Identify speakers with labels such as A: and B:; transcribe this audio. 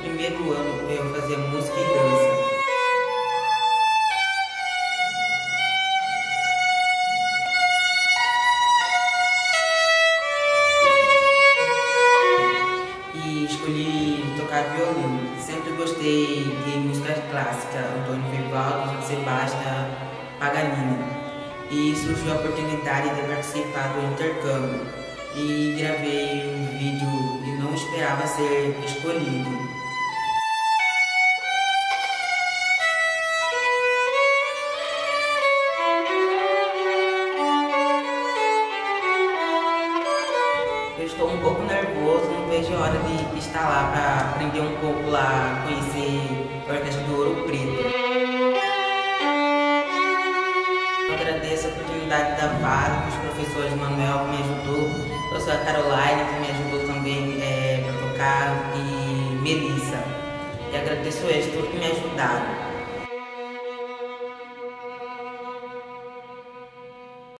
A: primeiro ano eu fazia música e dança. E escolhi tocar violino. Sempre gostei de música clássica, Antônio Vivaldi, Sebastião, Paganini. E surgiu a oportunidade de participar do intercâmbio. E gravei esperava ser escolhido. Eu estou um pouco nervoso, não vejo a hora de estar lá para aprender um pouco lá, conhecer a Orquestra do Ouro Preto. Eu agradeço a oportunidade da VAR, os professores Manuel que me ajudou, professora Caroline e Melissa. E agradeço eles todos que me ajudaram.